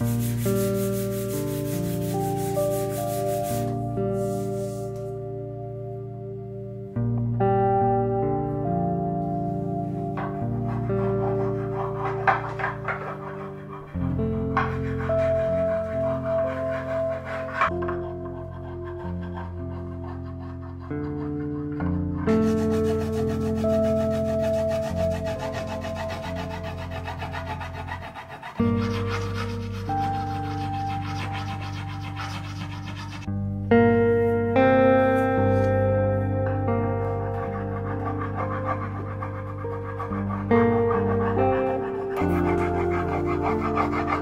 Música Ha ha ha!